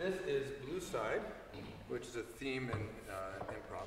this is Blue Side, which is a theme in uh, improv.